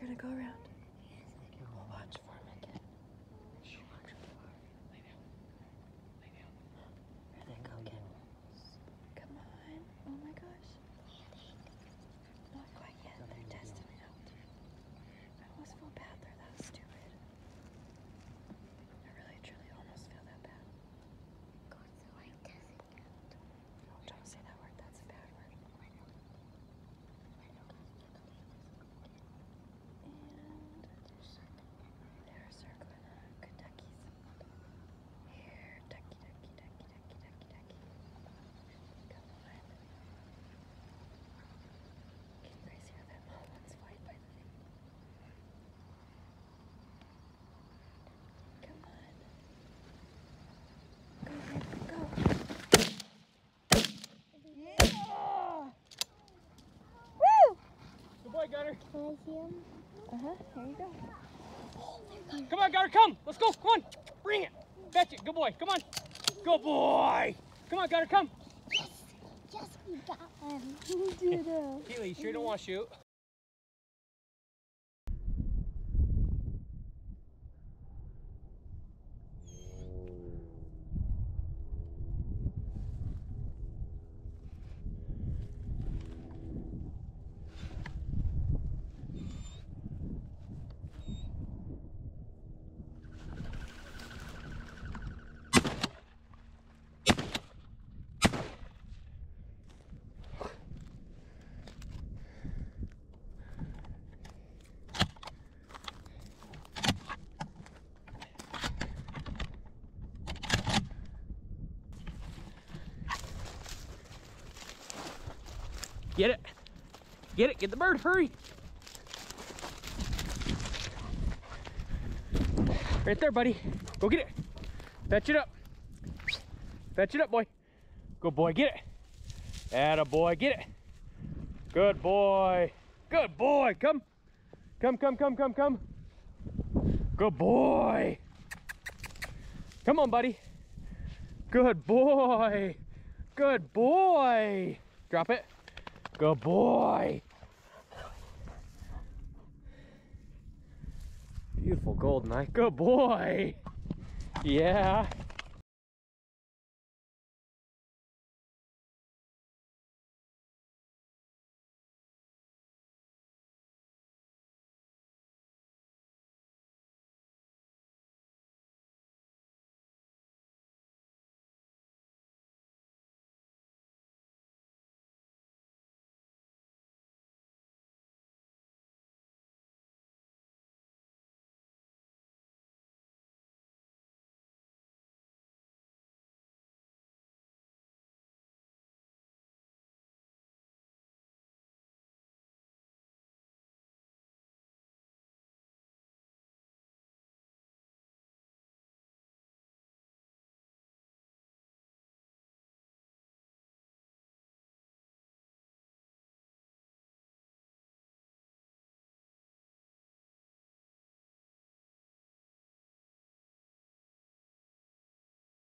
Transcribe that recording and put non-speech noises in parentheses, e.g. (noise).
gonna go around. We'll watch for Can I see him? Uh huh. Here you go. Come on, Gunner, come. Let's go. Come on. Bring it. Fetch it. Good boy. Come on. Good boy. Come on, Gunner, come. Yes, yes, we got. Who (laughs) did it? Keely, you sure don't want to shoot? Get it. Get it. Get the bird. Hurry. Right there, buddy. Go get it. Fetch it up. Fetch it up, boy. Good boy. Get it. Atta boy. Get it. Good boy. Good boy. Come. Come, come, come, come, come. Good boy. Come on, buddy. Good boy. Good boy. Drop it. Good boy. Beautiful golden eye. Good boy. Yeah.